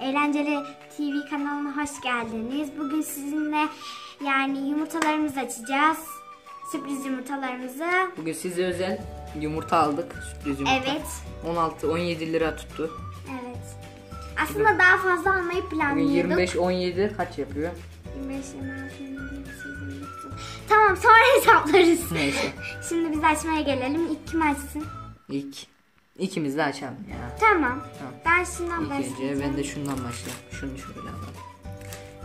Eğlenceli TV kanalına hoş geldiniz. Bugün sizinle yani yumurtalarımızı açacağız. Sürpriz yumurtalarımızı. Bugün size özel yumurta aldık. Sürpriz yumurta. Evet. 16-17 lira tuttu. Evet. Aslında daha fazla almayı Bugün planlıyorduk. 25-17 kaç yapıyor? 25, 26, 27, 28, 29. Tamam sonra hesaplarız. Neyse. Şimdi biz açmaya gelelim. İlk kim açsın? İlk. İkimiz de açalım ya. Tamam. Tamam. Ben şundan İlk önce başlayacağım. ben de şundan başlayayım. Şunu şöyle alalım.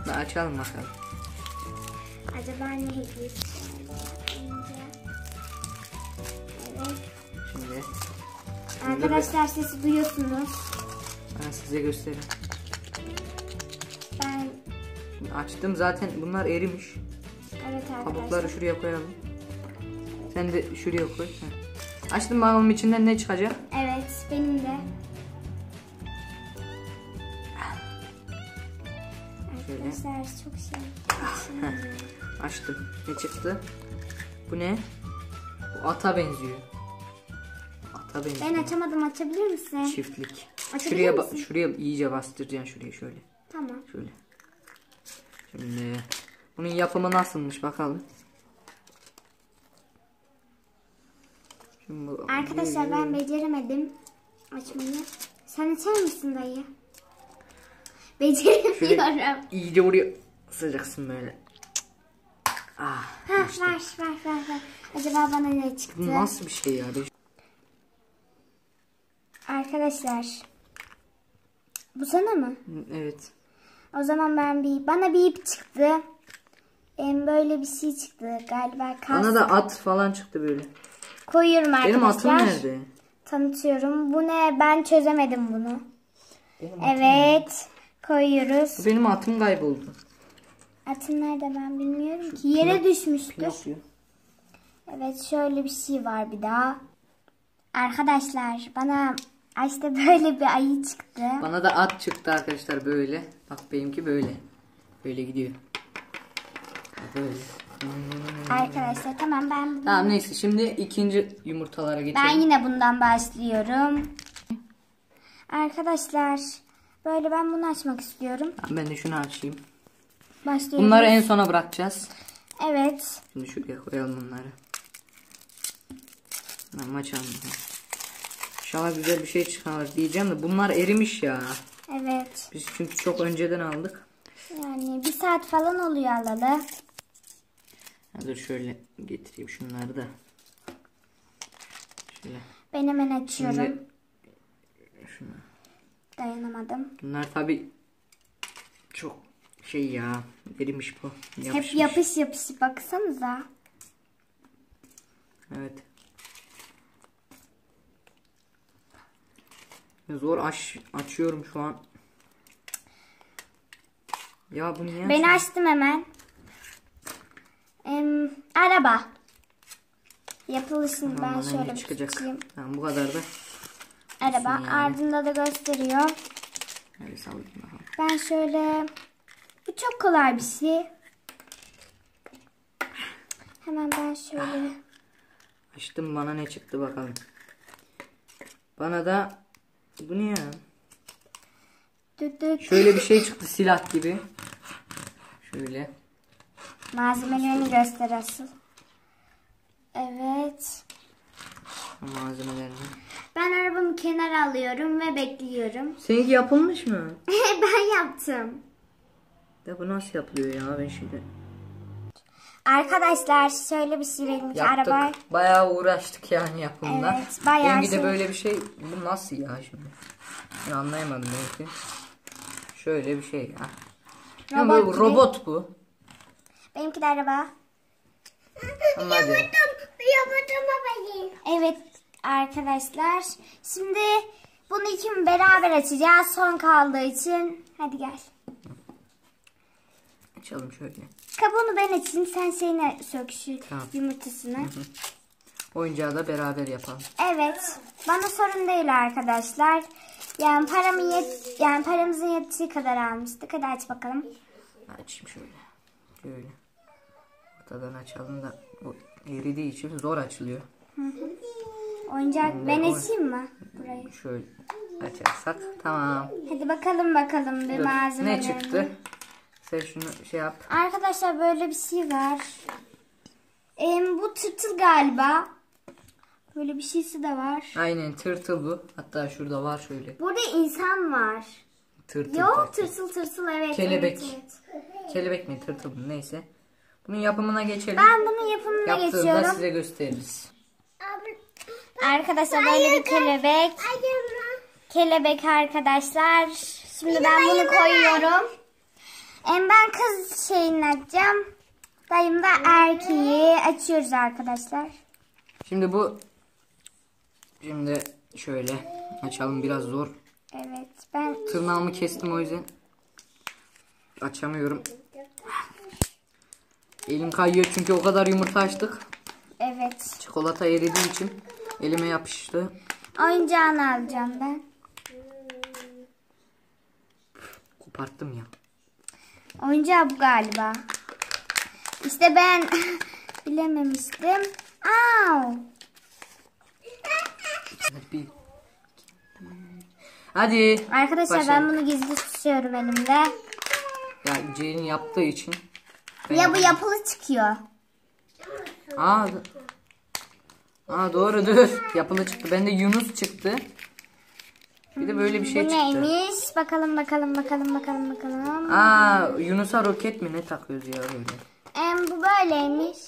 Da açalım bakalım. Acaba ne? Önce. Evet. Şimdi Arkadaşlar sesi duyuyorsunuz. ben size göstereyim. Ben açtım zaten bunlar erimiş. evet arkadaşlar. Kabukları şuraya koyalım. Sen de şuraya koy. Heh. Açtım bakalım içinden ne çıkacak. Evet benim de. Arkadaşlar çok şey. Açtım. Ne çıktı? Bu ne? Bu ata benziyor. Ata benziyor. ben açamadım açabilir misin? Çiftlik. Açabilir Şuraya misin? şuraya iyice bastıracaksın şuraya şöyle. Tamam. Şöyle. Şimdi bunun yapımı nasılmış bakalım. Şimdi Arkadaşlar ben beceremedim açmayı. Sen açar mısın dayı? Beceremiyorum. iyice buraya sıcaksın böyle. Ah, Ha, ver, ver, ver, ver. Acaba bana ne çıktı? bu nasıl bir şey ya? Arkadaşlar. Bu sana mı? Evet. O zaman ben bir bana bir ip çıktı. Em, böyle bir şey çıktı galiba. Kas. Bana da at falan çıktı böyle. Koyuyorum arkadaşlar. Benim atım nerede? Tanıtıyorum. Bu ne? Ben çözemedim bunu. Benim, Evet. Koyuyoruz. benim atım kayboldu. Atın nerede ben bilmiyorum ki. Yere düşmüştür. Evet şöyle bir şey var bir daha. Arkadaşlar bana işte böyle bir ayı çıktı. Bana da at çıktı arkadaşlar böyle. Bak benimki böyle. Böyle gidiyor. Böyle. Arkadaşlar tamam ben Tamam neyse şimdi ikinci yumurtalara geçelim. ben yine bundan başlıyorum. Arkadaşlar böyle ben bunu açmak istiyorum. Tamam, ben de şunu açayım. Başlıyorum. Bunları en sona bırakacağız. Evet. Şimdi şuraya koyalım bunları. Tamam açalım. İnşallah güzel bir şey çıkar diyeceğim de bunlar erimiş ya. Evet. Biz çünkü çok önceden aldık. Yani bir saat falan oluyor alalı. Dur şöyle getireyim şunları da. Şöyle. Ben hemen açıyorum. Şimdi şunu. Dayanamadım. Bunlar tabi çok şey ya erimiş bu. Yapışmış. Hep yapış yapış baksanıza. Evet. Zor aç açıyorum şu an. Ya bu niye? Ben açtım hemen. Em, araba. Yapılışını ben Aman, şöyle bir çıkacak? tutayım. Tamam bu kadar da. Araba. yani. Ardında da gösteriyor. Hadi sallayayım bakalım. Ben şöyle... Bu çok kolay bir şey. Hemen ben şöyle... Açtım bana ne çıktı bakalım. Bana da bu ne ya? Şöyle bir şey çıktı silah gibi. Şöyle. Malzemelerini göster asıl. Evet. Malzemelerini. Ben arabamı kenara alıyorum ve bekliyorum. Seninki yapılmış mı? ben yaptım. Ya bu nasıl yapılıyor ya ben şimdi. Arkadaşlar şöyle bir şey benim ki Yaptık. araba. Bayağı uğraştık yani yapımda. Evet, bayağı Benimki de şey- böyle bir şey. Bu nasıl ya şimdi? Ben anlayamadım belki. Şöyle bir şey ya. Ya Robot bu gibi. robot bu. Benimki de araba. Ama hadi. Evet arkadaşlar. Şimdi bunu ikimiz beraber açacağız. Son kaldığı için. Hadi gel. Açalım şöyle. Kabuğunu ben açayım. Sen şeyine sök şu Tamam. yumurtasını. Oyuncağı da beraber yapalım. Evet. Bana sorun değil arkadaşlar. Yani paramın yet yani paramızın yettiği kadar almıştık. Hadi aç bakalım. Açayım şöyle. Şöyle. Ortadan açalım da o eridiği için zor açılıyor. Oyuncak Şimdi ben açayım mı burayı? Şöyle açarsak tamam. Hadi bakalım bakalım bir Dur, malzemelerini. ne çıktı? Sen şunu şey yap. Arkadaşlar böyle bir şey var. Em, bu tırtıl galiba. Böyle bir şeysi de var. Aynen tırtıl bu. Hatta şurada var şöyle. Burada insan var. Tırtıl. Yok tırtıl. tırtıl tırtıl evet. Kelebek. evet, evet. Kelebek mi tırtıl mı neyse. Bunun yapımına geçelim. Ben bunun yapımına Yaptığında geçiyorum. size gösteririz. Arkadaşlar böyle bir kelebek. Kelebek arkadaşlar. Şimdi ben bunu koyuyorum. Em, ben kız şeyini açacağım. Dayım da erkeği açıyoruz arkadaşlar. Şimdi bu şimdi şöyle açalım biraz zor. Evet ben Tırnağımı kestim o yüzden açamıyorum. Elim kayıyor çünkü o kadar yumurta açtık. evet Çikolata eridiği için elime yapıştı. oyuncağını alacağım ben. Koparttım ya. Oyuncağı bu galiba. İşte ben bilememiştim. Au. Bir- Hadi. Arkadaşlar ben Başlayalım. bunu gizli tutuyorum elimde. Ya Ceylin yaptığı için. ben Ya bu yapılı çıkıyor. Aa, Aa doğru dur. Yapılı çıktı. Bende Yunus çıktı. Bir de böyle bir şey bu çıktı. neymiş? Bakalım bakalım bakalım bakalım bakalım. Aa Yunus'a roket mi ne takıyoruz ya öyle. Em, bu böyleymiş.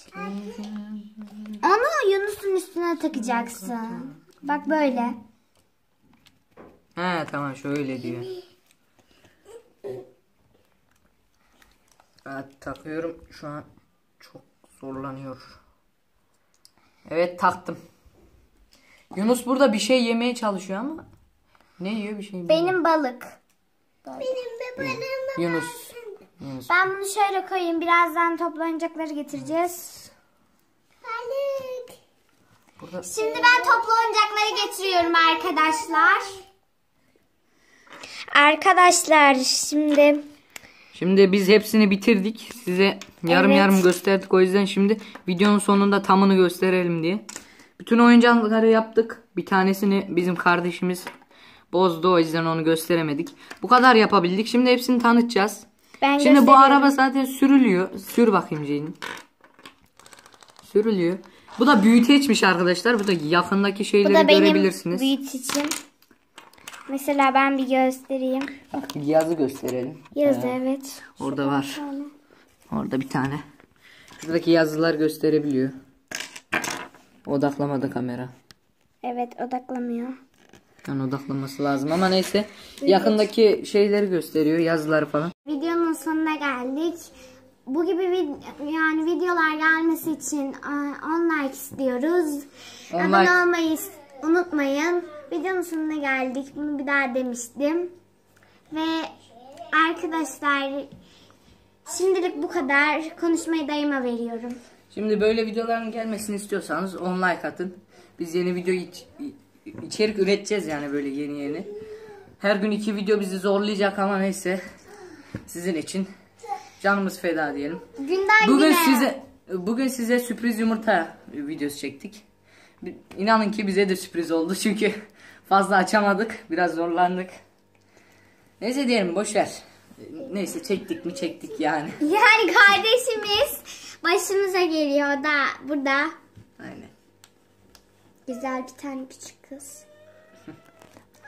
Onu Yunus'un üstüne takacaksın. Bak böyle. He tamam şöyle diyor. Evet takıyorum. Şu an çok zorlanıyor. Evet taktım. Yunus burada bir şey yemeye çalışıyor ama ne yiyor bir şey bilmiyorum. Benim balık. Yunus. Yunus. Ben bunu şöyle koyayım. Birazdan toplanacakları getireceğiz. Burada Şimdi ben toplu oyuncakları getiriyorum arkadaşlar. Arkadaşlar şimdi Şimdi biz hepsini bitirdik. Size yarım Evet. yarım gösterdik. O yüzden şimdi videonun sonunda tamını gösterelim diye. Bütün oyuncakları yaptık. Bir tanesini bizim kardeşimiz bozdu. O yüzden onu gösteremedik. Bu kadar yapabildik. Şimdi hepsini tanıtacağız. ben Şimdi bu araba zaten sürülüyor. Sür bakayım Ceylin. Sürülüyor. Bu da büyüteçmiş arkadaşlar. Bu da yakındaki bu şeyleri da benim görebilirsiniz. büyüt için. Mesela ben bir göstereyim. Yazı gösterelim. Yazı evet. Orada var. Orada bir tane. Şuradaki yazılar gösterebiliyor. Odaklamadı kamera. Evet odaklamıyor. Yani odaklanması lazım ama neyse. Yakındaki şeyleri gösteriyor. Yazıları falan. Videonun sonuna geldik. Bu gibi vid- yani videolar gelmesi için e, 10 like istiyoruz. On Abone like. olmayı unutmayın. Videonun sonuna geldik. Bunu bir daha demiştim. Ve arkadaşlar şimdilik bu kadar. Konuşmayı dayıma veriyorum. Şimdi böyle videoların gelmesini istiyorsanız 10 like atın. Biz yeni video iç- içerik üreteceğiz yani böyle yeni yeni. Her gün iki video bizi zorlayacak ama neyse. Sizin için canımız feda diyelim. Günden Bugün güne. size bugün size sürpriz yumurta videosu çektik. İnanın ki bize de sürpriz oldu çünkü fazla açamadık, biraz zorlandık. Neyse diyelim boş ver. Neyse çektik mi çektik yani. Yani kardeşimiz başımıza geliyor da burada. Aynen. Güzel bir tane küçük kız.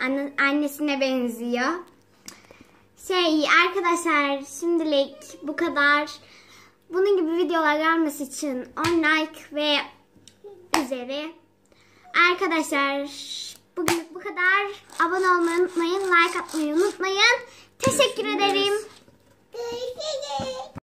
Anne, annesine benziyor. Şey arkadaşlar şimdilik bu kadar. Bunun gibi videolar gelmesi için 10 like ve üzeri. Arkadaşlar bugün bu kadar. Abone olmayı unutmayın. Like atmayı unutmayın. Teşekkür ederim.